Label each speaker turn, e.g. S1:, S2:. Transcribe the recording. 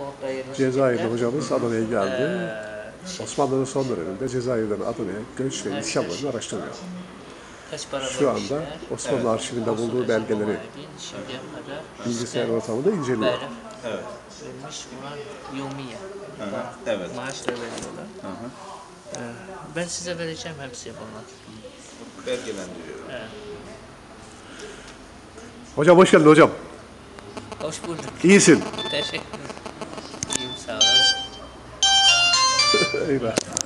S1: orada.
S2: Cezayirli hocamız Adana'ya geldi.
S1: Ee,
S2: Osmanlı'nın son döneminde Cezayir'den Adana'ya göç ve yollarını araştırıyor. Şu anda? Osmanlı arşivinde bulduğu belgeleri bilgisayar ortamında inceliyor.
S3: Evet.
S1: vermiş buna yomiye.
S3: Hı hı, evet.
S1: Maaş da veriyorlar.
S3: Hı hı.
S1: Ee, ben size vereceğim hepsi bunlar.
S3: Belgelendiriyor.
S2: Hocam hoş geldin hocam.
S1: Hoş bulduk.
S2: İyisin.
S1: Teşekkür ederim. Ahí
S2: va.